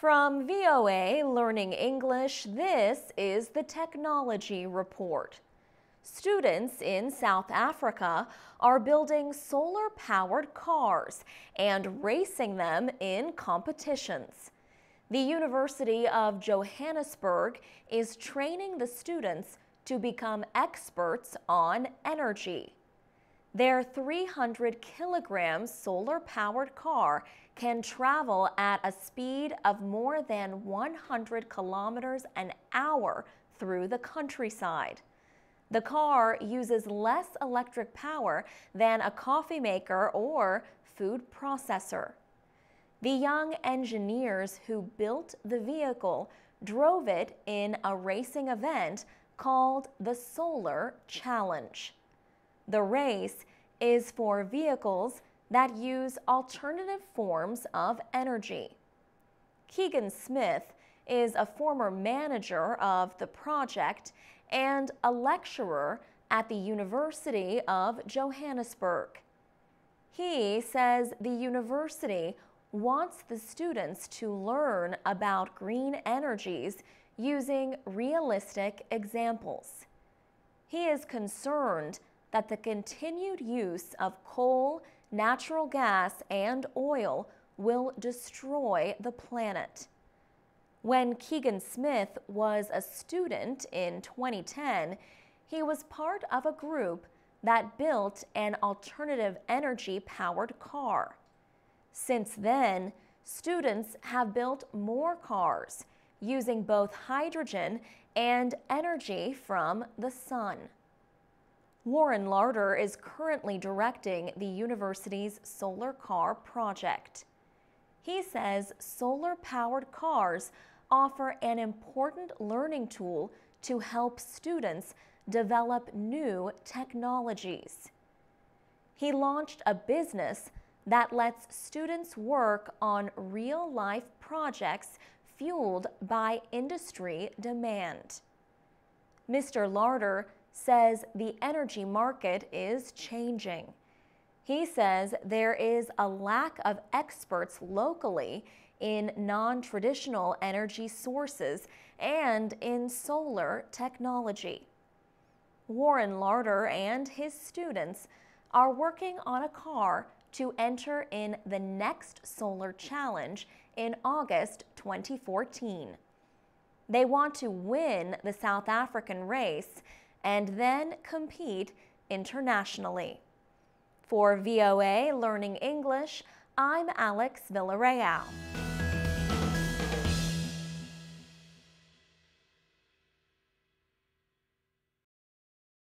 From VOA Learning English, this is the Technology Report. Students in South Africa are building solar powered cars and racing them in competitions. The University of Johannesburg is training the students to become experts on energy. Their 300 kilogram solar powered car can travel at a speed of more than 100 kilometers an hour through the countryside. The car uses less electric power than a coffee maker or food processor. The young engineers who built the vehicle drove it in a racing event called the Solar Challenge. The race is for vehicles that use alternative forms of energy. Keegan Smith is a former manager of the project and a lecturer at the University of Johannesburg. He says the university wants the students to learn about green energies using realistic examples. He is concerned that the continued use of coal, natural gas, and oil will destroy the planet. When Keegan Smith was a student in 2010, he was part of a group that built an alternative energy powered car. Since then, students have built more cars using both hydrogen and energy from the sun. Warren Larder is currently directing the university's solar car project. He says solar powered cars offer an important learning tool to help students develop new technologies. He launched a business that lets students work on real life projects fueled by industry demand. Mr. Larder says the energy market is changing. He says there is a lack of experts locally in non traditional energy sources and in solar technology. Warren Larder and his students are working on a car to enter in the next solar challenge in August 2014. They want to win the South African race and then compete internationally. For VOA Learning English, I'm Alex Villarreal.